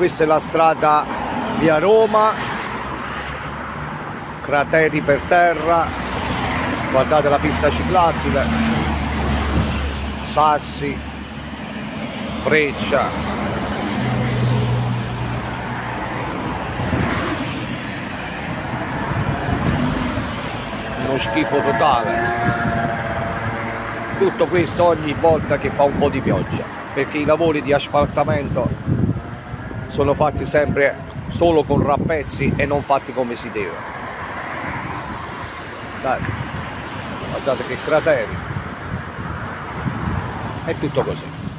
questa è la strada via Roma. Crateri per terra. Guardate la pista ciclabile. Sassi. Breccia. Uno schifo totale. Tutto questo ogni volta che fa un po' di pioggia perché i lavori di asfaltamento sono fatti sempre solo con rappezzi e non fatti come si deve. Dai, guardate che crateri. È tutto così